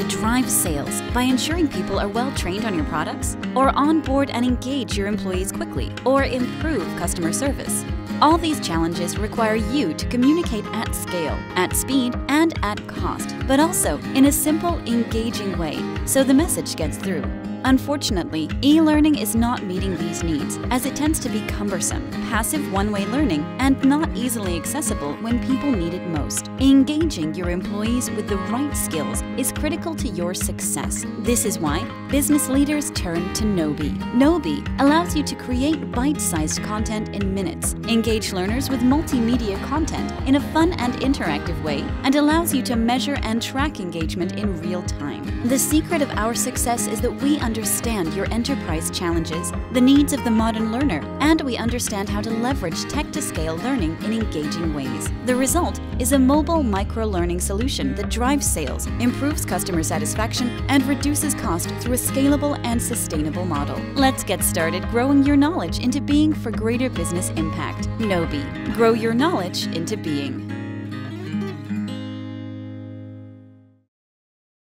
to drive sales by ensuring people are well trained on your products, or onboard and engage your employees quickly, or improve customer service? All these challenges require you to communicate at scale, at speed, and at cost, but also in a simple, engaging way so the message gets through. Unfortunately, e-learning is not meeting these needs as it tends to be cumbersome, passive one-way learning, and not easily accessible when people need it most. Engaging your employees with the right skills is critical to your success. This is why business leaders turn to Gnowbe. Gnowbe allows you to create bite-sized content in minutes, engage learners with multimedia content in a fun and interactive way, and allows you to measure and track engagement in real time. The secret of our success is that we understand your enterprise challenges, the needs of the modern learner, and we understand how to leverage tech to scale learning in engaging ways. The result is a mobile micro learning solution that drives sales, improves customer satisfaction, and reduces cost through a scalable and sustainable model. Let's get started growing your knowledge into being for greater business impact. Gnowbe. Grow your knowledge into being.